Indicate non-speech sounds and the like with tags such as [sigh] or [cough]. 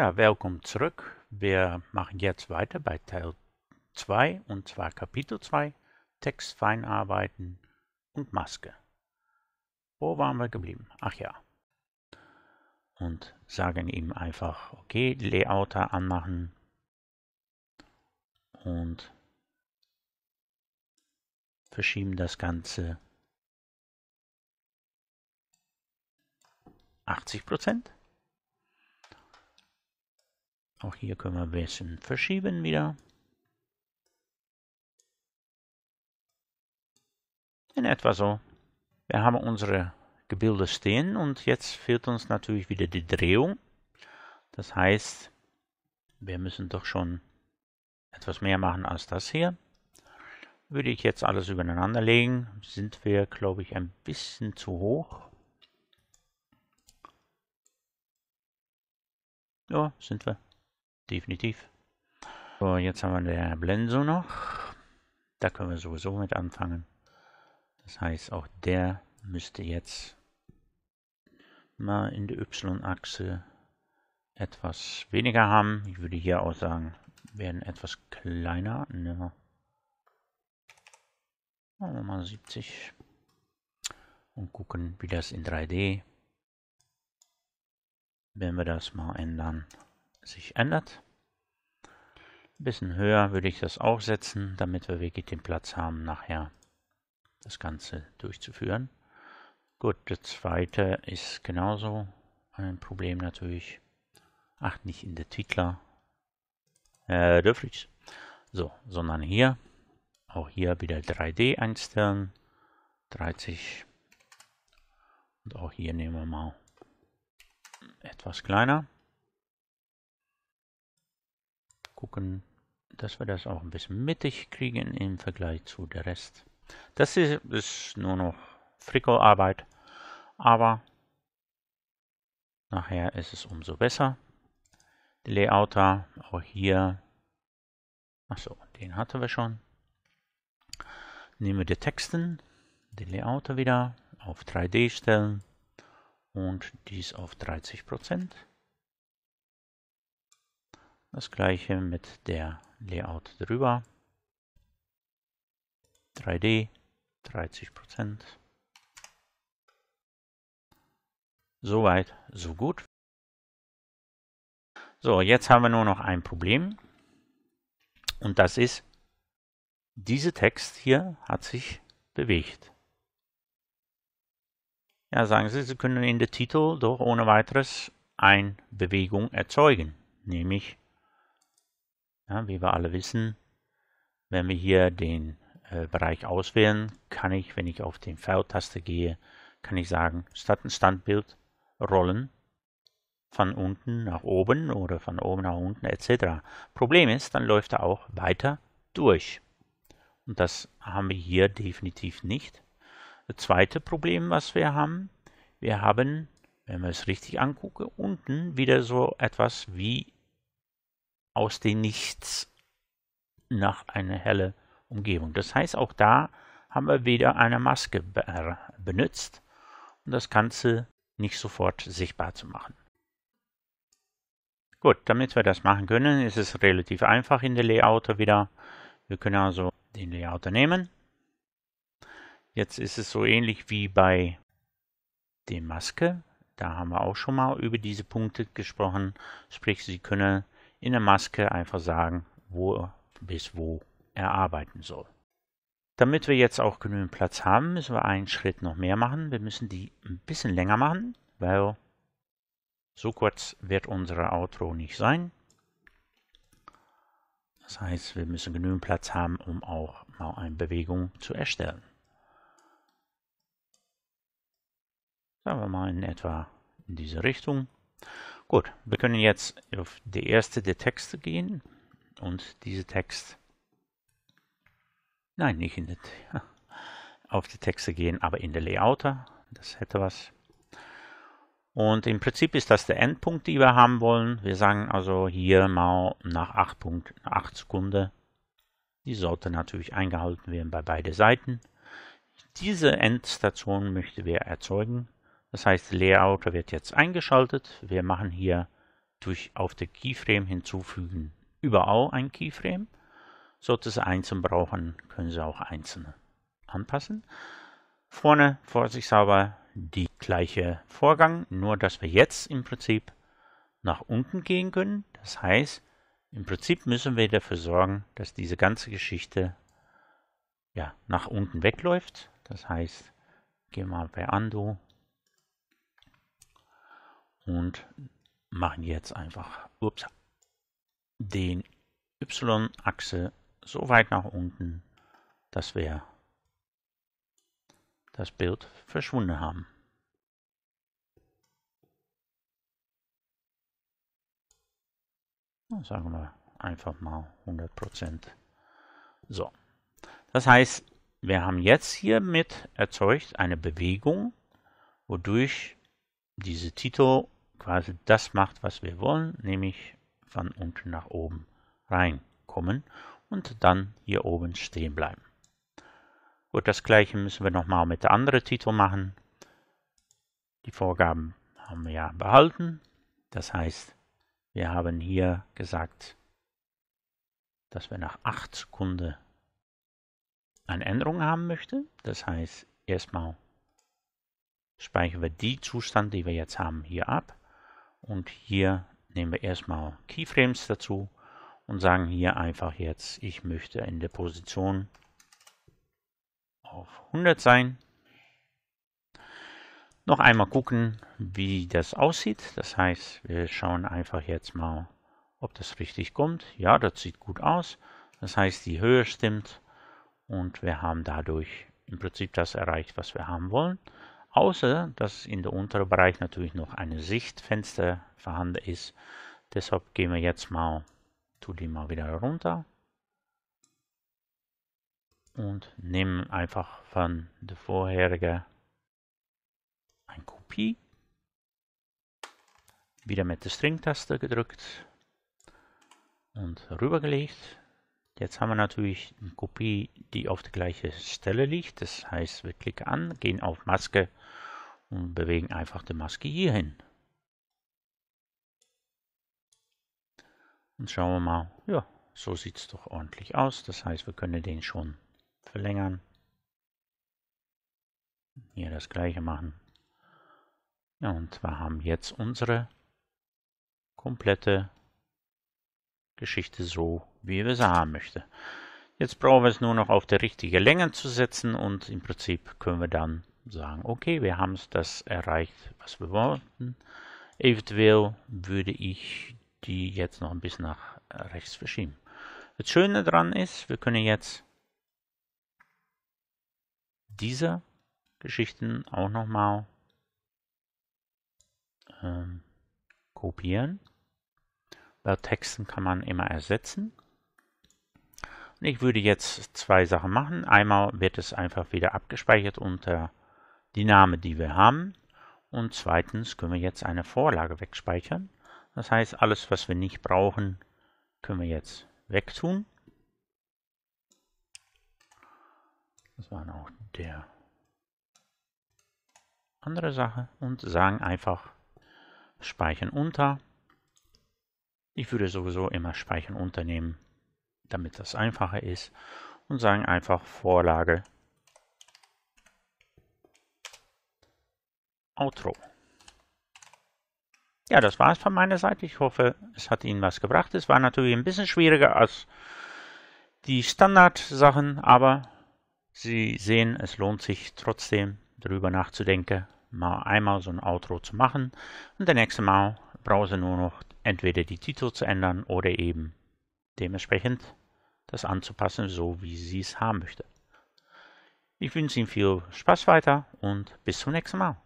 Ja, willkommen zurück. Wir machen jetzt weiter bei Teil 2 und zwar Kapitel 2, Text feinarbeiten und Maske. Wo waren wir geblieben? Ach ja. Und sagen ihm einfach, okay, Layouter anmachen und verschieben das Ganze 80 Prozent. Auch hier können wir ein bisschen verschieben wieder. In etwa so. Wir haben unsere Gebilde stehen und jetzt fehlt uns natürlich wieder die Drehung. Das heißt, wir müssen doch schon etwas mehr machen als das hier. Würde ich jetzt alles übereinander legen, sind wir, glaube ich, ein bisschen zu hoch. Ja, sind wir. Definitiv. So, jetzt haben wir der Blenso noch. Da können wir sowieso mit anfangen. Das heißt, auch der müsste jetzt mal in der Y-Achse etwas weniger haben. Ich würde hier auch sagen, werden etwas kleiner. Ja. Machen wir mal 70 und gucken, wie das in 3D wenn wir das mal ändern, sich ändert. Ein bisschen höher würde ich das auch setzen, damit wir wirklich den Platz haben, nachher das Ganze durchzuführen. Gut, der zweite ist genauso ein Problem natürlich. Ach, nicht in der Titler. Äh, dürfte ich. So, sondern hier. Auch hier wieder 3D einstellen. 30. Und auch hier nehmen wir mal etwas kleiner. Gucken, dass wir das auch ein bisschen mittig kriegen im Vergleich zu der Rest. Das ist, ist nur noch Frickelarbeit, aber nachher ist es umso besser. Die Layouter, auch hier, achso, den hatten wir schon. Nehmen wir die Texten, die Layouter wieder auf 3D stellen und dies auf 30 Prozent. Das gleiche mit der Layout drüber. 3D 30 Prozent. Soweit, so gut. So, jetzt haben wir nur noch ein Problem. Und das ist, dieser Text hier hat sich bewegt. Ja, sagen Sie, Sie können in der Titel doch ohne weiteres eine Bewegung erzeugen. Nämlich, ja, wie wir alle wissen, wenn wir hier den äh, Bereich auswählen, kann ich, wenn ich auf den V-Taste gehe, kann ich sagen, statt ein Standbild rollen von unten nach oben oder von oben nach unten etc. Problem ist, dann läuft er auch weiter durch. Und das haben wir hier definitiv nicht. Das zweite Problem, was wir haben, wir haben, wenn wir es richtig angucken, unten wieder so etwas wie aus dem Nichts nach einer helle Umgebung. Das heißt, auch da haben wir wieder eine Maske benutzt, um das Ganze nicht sofort sichtbar zu machen. Gut, damit wir das machen können, ist es relativ einfach in der Layouter wieder. Wir können also den Layouter nehmen, Jetzt ist es so ähnlich wie bei der Maske. Da haben wir auch schon mal über diese Punkte gesprochen. Sprich, Sie können in der Maske einfach sagen, wo bis wo er arbeiten soll. Damit wir jetzt auch genügend Platz haben, müssen wir einen Schritt noch mehr machen. Wir müssen die ein bisschen länger machen, weil so kurz wird unsere Outro nicht sein. Das heißt, wir müssen genügend Platz haben, um auch mal eine Bewegung zu erstellen. Sagen wir mal in etwa in diese Richtung. Gut, wir können jetzt auf die erste der Texte gehen und diese Text, nein, nicht in die, [laughs] auf die Texte gehen, aber in der Layouter, das hätte was. Und im Prinzip ist das der Endpunkt, den wir haben wollen. Wir sagen also hier mal nach 8, Punkt, 8 Sekunden. Die sollte natürlich eingehalten werden bei beiden Seiten. Diese Endstation möchten wir erzeugen. Das heißt, Layout wird jetzt eingeschaltet. Wir machen hier durch auf der Keyframe hinzufügen überall ein Keyframe. Sollte Sie einzeln brauchen, können Sie auch einzelne anpassen. Vorne vorsichtshalber die gleiche Vorgang, nur dass wir jetzt im Prinzip nach unten gehen können. Das heißt, im Prinzip müssen wir dafür sorgen, dass diese ganze Geschichte ja, nach unten wegläuft. Das heißt, gehen wir mal bei Undo und machen jetzt einfach ups, den Y-Achse so weit nach unten, dass wir das Bild verschwunden haben. Sagen wir einfach mal 100%. So, das heißt, wir haben jetzt hiermit erzeugt eine Bewegung, wodurch diese Titel quasi das macht, was wir wollen, nämlich von unten nach oben reinkommen und dann hier oben stehen bleiben. Gut, das gleiche müssen wir nochmal mit der anderen Titel machen. Die Vorgaben haben wir ja behalten. Das heißt, wir haben hier gesagt, dass wir nach 8 Sekunden eine Änderung haben möchten. Das heißt, erstmal speichern wir die Zustand, die wir jetzt haben, hier ab. Und hier nehmen wir erstmal Keyframes dazu und sagen hier einfach jetzt, ich möchte in der Position auf 100 sein. Noch einmal gucken, wie das aussieht. Das heißt, wir schauen einfach jetzt mal, ob das richtig kommt. Ja, das sieht gut aus. Das heißt, die Höhe stimmt und wir haben dadurch im Prinzip das erreicht, was wir haben wollen. Außer, dass in der unteren Bereich natürlich noch eine Sichtfenster vorhanden ist. Deshalb gehen wir jetzt mal, tu die mal wieder runter und nehmen einfach von der vorherigen eine Kopie. Wieder mit der String-Taste gedrückt und rübergelegt. Jetzt haben wir natürlich eine Kopie, die auf der gleichen Stelle liegt. Das heißt, wir klicken an, gehen auf Maske und bewegen einfach die Maske hier hin. Und schauen wir mal, ja, so sieht es doch ordentlich aus. Das heißt, wir können den schon verlängern. Hier das gleiche machen. Ja, und wir haben jetzt unsere komplette Geschichte so, wie wir sie haben möchten. Jetzt brauchen wir es nur noch auf die richtige Länge zu setzen und im Prinzip können wir dann sagen, okay, wir haben das erreicht, was wir wollten. Eventuell würde ich die jetzt noch ein bisschen nach rechts verschieben. Das Schöne daran ist, wir können jetzt diese Geschichten auch nochmal ähm, kopieren. Weil Texten kann man immer ersetzen. Ich würde jetzt zwei Sachen machen. Einmal wird es einfach wieder abgespeichert unter die Namen, die wir haben. Und zweitens können wir jetzt eine Vorlage wegspeichern. Das heißt, alles, was wir nicht brauchen, können wir jetzt wegtun. Das war auch der andere Sache und sagen einfach speichern unter. Ich würde sowieso immer speichern unternehmen, damit das einfacher ist und sagen einfach Vorlage Outro. Ja, das war es von meiner Seite. Ich hoffe, es hat Ihnen was gebracht. Es war natürlich ein bisschen schwieriger als die Standardsachen, aber Sie sehen, es lohnt sich trotzdem darüber nachzudenken, mal einmal so ein Outro zu machen und das nächste Mal brauchen Sie nur noch entweder die Titel zu ändern oder eben dementsprechend das anzupassen, so wie Sie es haben möchten. Ich wünsche Ihnen viel Spaß weiter und bis zum nächsten Mal.